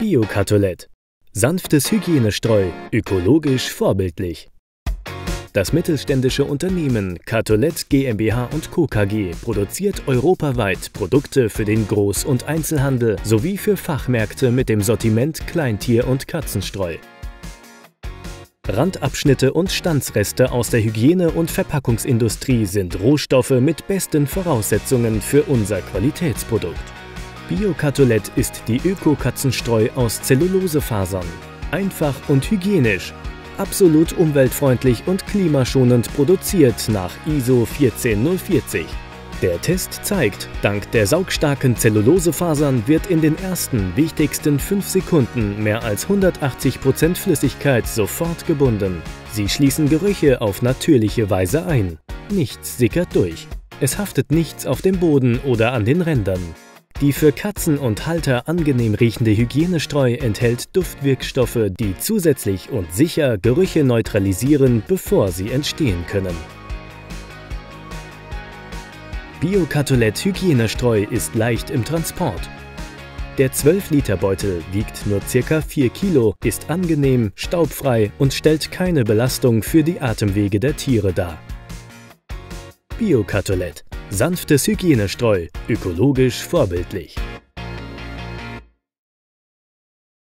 Bio-Katolett. Sanftes Hygienestreu, ökologisch vorbildlich. Das mittelständische Unternehmen Katolett GmbH Co. KG produziert europaweit Produkte für den Groß- und Einzelhandel sowie für Fachmärkte mit dem Sortiment Kleintier- und Katzenstreu. Randabschnitte und Stanzreste aus der Hygiene- und Verpackungsindustrie sind Rohstoffe mit besten Voraussetzungen für unser Qualitätsprodukt. Bio-Katolett ist die Öko-Katzenstreu aus Zellulosefasern. Einfach und hygienisch. Absolut umweltfreundlich und klimaschonend produziert nach ISO 14040. Der Test zeigt, dank der saugstarken Zellulosefasern wird in den ersten wichtigsten 5 Sekunden mehr als 180% Flüssigkeit sofort gebunden. Sie schließen Gerüche auf natürliche Weise ein. Nichts sickert durch. Es haftet nichts auf dem Boden oder an den Rändern. Die für Katzen und Halter angenehm riechende Hygienestreu enthält Duftwirkstoffe, die zusätzlich und sicher Gerüche neutralisieren, bevor sie entstehen können. Bio-Katolett Hygienestreu ist leicht im Transport. Der 12-Liter-Beutel wiegt nur ca. 4 Kilo, ist angenehm, staubfrei und stellt keine Belastung für die Atemwege der Tiere dar. Bio-Katolett Sanftes Hygienestreu, ökologisch vorbildlich.